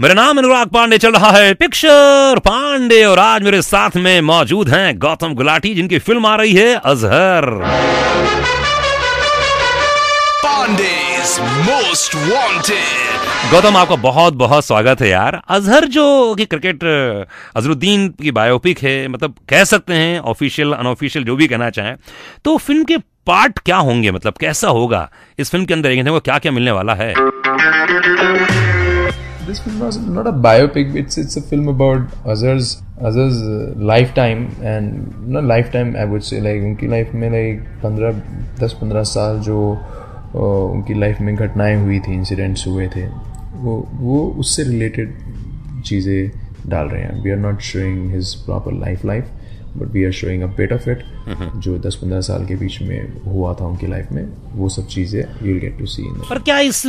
मेरा नाम अनुराग पांडे चल रहा है पिक्चर। पांडे और आज मेरे साथ में मौजूद हैं गौतम गुलाटी जिनकी फ़िल्म आ रही है Azhar. Pandey's Most Wanted. Gautam आपका बहुत बहुत स्वागत है यार। अजहर जो कि क्रिकेट अजरुद्दीन की बायोपिक है मतलब कह सकते हैं ऑफिशियल अनऑफिशियल जो भी कहना चाहें। तो फ़िल्म के पार्ट क्या होंगे? मतलब कैसा होगा? इस फ़िल्म के अंदर क्या क्या मिलने वाला है? This film was not a biopic. It's it's a film about Azhar's Azhar's uh, lifetime and not lifetime. I would say like उनकी लाइफ में like पंद्रह दस पंद्रह साल जो uh, उनकी लाइफ में घटनाएँ हुई थी इंसिडेंट्स हुए थे वो वो उससे रिलेटेड चीज़ें डाल रहे हैं we are not showing his proper life life but we are showing a bit of it जो दस पंद्रह साल के बीच में हुआ था उनकी लाइफ में वो सब चीज़ें यू गेट टू सी पर क्या इस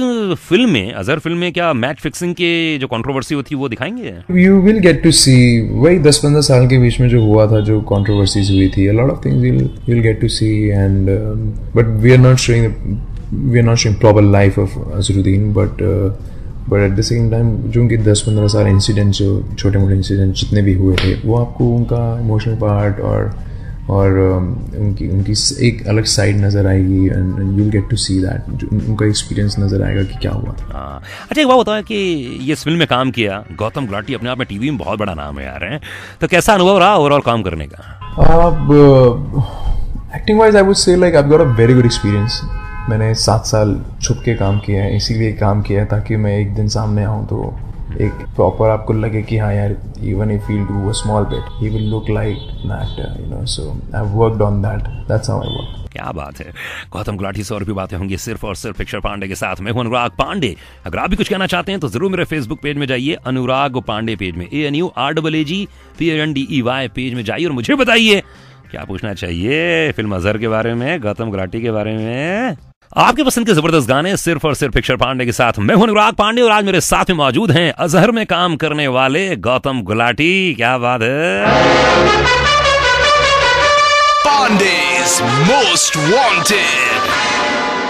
फ़िल्म में अजहर फ़िल्म में क्या मैच फिक्सिंग के जो कंट्रोवर्सी होती वो दिखाएँगे? You will get to see वही दस पंद्रह साल के बीच में जो हुआ था जो कंट्रोवर्सीज हुई थी lot of things you will get to see and but we are not showing we are not showing proper life of Azharuddin but but at the same time जो उनके दस पंद्रह साल इंसिडेंट जो छोटे मोटे इंसिडेंट जितने भी हुए थे वो आपको उनका इमोशनल पार्ट और और um, उनकी उनकी एक अलग साइड नज़र आएगी and you get to see that उनका एक्सपीरियंस नज़र आएगा कि क्या हुआ। था। अच्छा एक बात बताओ कि ये इस फ़िल्म में काम किया गौतम गुलाटी अपने आप में टीवी में बहुत बड़ा नाम है यार हैं? तो कैसा अनुभव रहा ओवरऑल काम करने का? अब acting wise I would say like I got a very good experience मैंने सात साल छुप के काम किया है, इसीलिए काम किया है ताकि मैं एक दिन सामने आऊँ तो एक प्रॉपर आपको लगे कि हाँ यार even if you do a small bit he will look like actor you know so I have worked on that that's how I work क्या बात है। गौतम गुलाटी से और भी बातें होंगी सिर्फ़ और सिर्फ़ पिक्चर पांडे के साथ मैं। हूँ अनुराग पांडे। अगर आप भी कुछ कहना चाहते हैं तो ज़रूर मेरे फेसबुक पेज में जाइए, अनुराग पांडे पेज में। A N U R double A G P N D E Y page में जाइए और मुझे बताइए, क्या पूछना चाहिए फ़िल्म अजहर के बारे में, गौतम गुलाटी के बारे में। आपके पसंद के ज़बरदस्त गाने सिर्फ़ और सिर्फ़ पिक्चर पांडे के साथ। मैं हूँ अनुराग पांडे और आज मेरे साथ में मौजूद हैं अजहर में काम करने वाले गौतम गुलाटी। क्या बात है? Pandey most Wanted.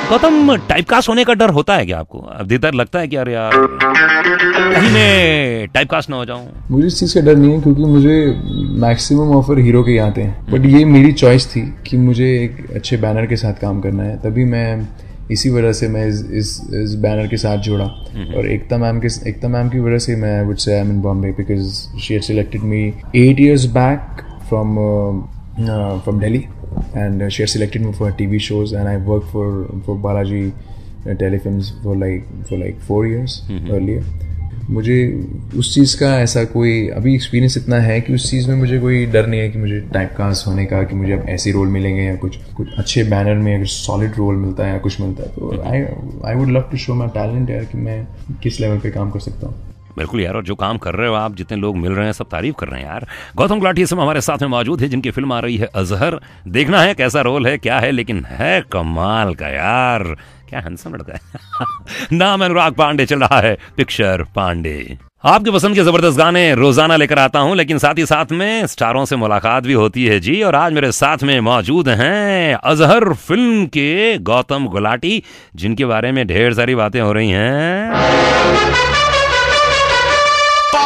Gautam typecast होने का डर होता है क्या आपको? डर लगता है कि अरे यार कहीं मैं टाइपकास्ट ना हो जाऊँ। मुझे इस चीज़ का डर नहीं है क्योंकि मुझे मैक्सिमम ऑफ़र हीरो के ही आते हैं। बट ये मेरी चॉइस थी कि मुझे एक अच्छे बैनर के साथ काम करना है। तभी मैं इसी वजह से मैं इस इस, इस बैनर के साथ जुड़ा। और एकता मैम के एकता मैम की वजह से मैं would say I am in Bombay because she had selected me eight years back from from Delhi and uh, she had selected me for her TV shows, and I worked for for Balaji uh, telefilms for like for like four years mm-hmm. earlier. मुझे उस चीज़ का ऐसा कोई अभी experience इतना है कि उस चीज़ में मुझे कोई डर नहीं है कि मुझे टाइप कास्ट होने का कि मुझे अब ऐसे रोल मिलेंगे या कुछ कुछ अच्छे बैनर में अगर सॉलिड रोल मिलता है या कुछ मिलता है तो I I would love to show my talent यार कि मैं किस लेवल पे काम कर सकता हूँ बिल्कुल यार, और जो काम कर रहे हो, आप जितने लोग मिल रहे हैं, सब तारीफ़ कर रहे हैं यार। गौतम गुलाटी इस समय हमारे साथ में मौजूद है, जिनकी फ़िल्म आ रही है अजहर। देखना है कैसा रोल है, क्या है, लेकिन है कमाल का यार। क्या हैंडसम लड़का है। नाम अनुराग पांडे, चल रहा है पिक्चर पांडे। आपके पसंद के ज़बरदस्त गाने रोज़ाना लेकर आता हूँ, लेकिन साथ ही साथ में स्टारों से मुलाकात भी होती है जी, और आज मेरे साथ में मौजूद हैं अजहर फ़िल्म के गौतम गुलाटी, जिनके बारे में ढेर सारी बातें हो रही हैं।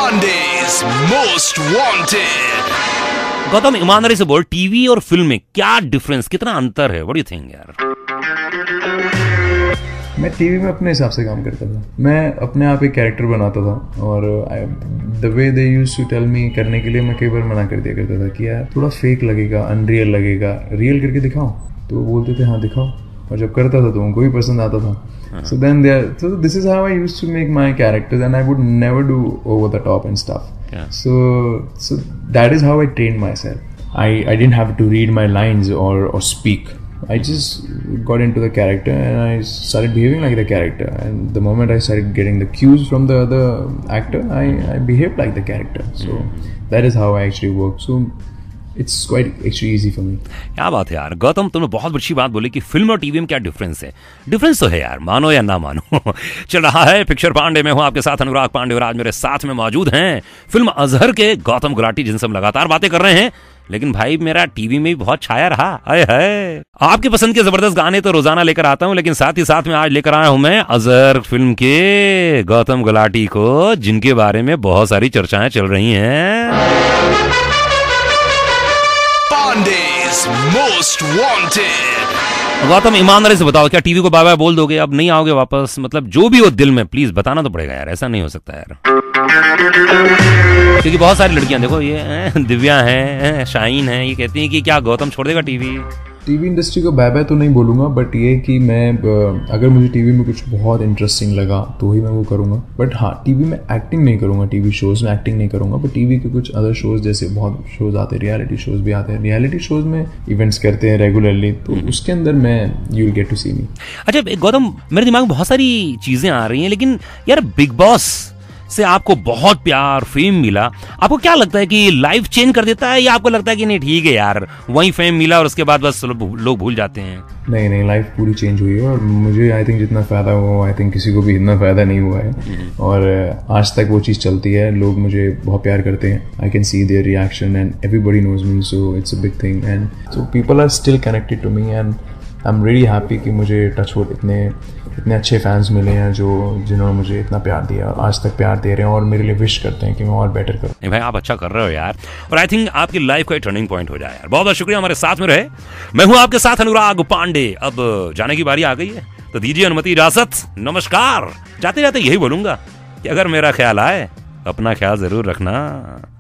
Pandey's Most Wanted. गौतम ईमानदारी से बोल टीवी और फ़िल्म में क्या डिफरेंस कितना अंतर है? व्हाट यू थिंक यार? मैं टीवी में अपने हिसाब से काम करता था। मैं अपने आप एक कैरेक्टर बनाता था और the way they use to tell me करने के लिए मैं कई बार मना कर दिया करता था कि यार थोड़ा फेक लगेगा अनरियल लगेगा। रियल करके दिखाओ। तो वो बोलते थे हाँ दिखाओ। और जब करता था तो उनको भी पसंद आता था so then they so this is how I used to make my characters and I would never do over the top and stuff Yeah. so so that is how I trained myself I I didn't have to read my lines or or speak I just got into the character and I started behaving like the character and the moment I started getting the cues from the other actor I, I behaved like the character so that is how I actually work so it's quite actually easy for me. क्या बात है यार। गौतम, तुमने बहुत अच्छी बात बोली कि फ़िल्म और टीवी में क्या डिफरेंस है। डिफरेंस तो है यार, मानो या ना मानो। चल रहा है पिक्चर पांडे में हूँ, आपके साथ अनुराग पांडे और आज मेरे साथ में मौजूद हैं। फ़िल्म अजहर के गौतम गुलाटी, जिनसे हम लगातार बातें कर रहे हैं। लेकिन भाई, मेरा टीवी में भी बहुत छाया रहा। अय है आपकी पसंद के ज़बरदस्त गाने तो रोज़ाना लेकर आता हूँ, लेकिन साथ ही साथ में आज लेकर आया हूँ मैं अजहर फ़िल्म के गौतम गुलाटी को, जिनके बारे में बहुत सारी चर्चाएँ चल रही हैं। Pandey's Most Wanted. गौतम ईमानदारी से बताओ, क्या टीवी को बाय बाय बोल दोगे? अब नहीं आओगे वापस? मतलब जो भी हो दिल में प्लीज़ बताना तो पड़ेगा यार, ऐसा नहीं हो सकता यार। क्योंकि बहुत सारी लड़कियाँ, देखो ये दिव्या हैं शाइन हैं, ये कहती हैं कि क्या गौतम छोड़ देगा टीवी? टीवी इंडस्ट्री को बाय बाय तो नहीं बोलूँगा बट ये कि मैं अगर मुझे टीवी में कुछ बहुत इंटरेस्टिंग लगा तो ही मैं वो करूँगा। बट हाँ टीवी में एक्टिंग नहीं करूँगा टीवी शोज़ में एक्टिंग नहीं करूँगा बट टीवी के कुछ अदर शोज़ जैसे बहुत शोज़ आते हैं रियलिटी शोज़ भी आते हैं। रियलिटी शोज़ में इवेंट्स करते हैं रेगुलरली तो उसके अंदर मैं you will get to see me अच्छा गौतम मेरे दिमाग में बहुत सारी चीज़ें आ रही हैं लेकिन यार बिग बॉस से आपको बहुत प्यार फेम मिला। आपको क्या लगता है कि लाइफ चेंज कर देता है या आपको लगता है कि नहीं ठीक है यार वही फेम मिला और उसके बाद बस लोग भूल जाते हैं? नहीं नहीं लाइफ पूरी चेंज हुई है और मुझे आई थिंक जितना फ़ायदा हुआ आई थिंक किसी को भी इतना फ़ायदा नहीं हुआ है। और आज तक वो चीज़ चलती है लोग मुझे बहुत प्यार करते हैं। I can see their reaction and everybody knows me so it's a big thing and so people are still connected to me and I am really happy कि मुझे टच वुड इतने इतने अच्छे फैंस मिले हैं जो, जिन्होंने मुझे इतना प्यार दिया और आज तक प्यार दे रहे हैं और मेरे लिए विश करते हैं कि मैं और बेटर करूँ। भाई, आप अच्छा कर रहे हो यार। और आई थिंक आपकी लाइफ का टर्निंग पॉइंट हो जाए यार। बहुत बहुत शुक्रिया हमारे साथ में रहे। मैं हूँ आपके साथ अनुराग पांडे। अब जाने की बारी आ गई है। तो दीजिए अनुमति, इजाज़त। नमस्कार। जाते जाते यही बोलूँगा कि अगर मेरा ख्याल आए, अपना ख्याल ज़रूर रखना।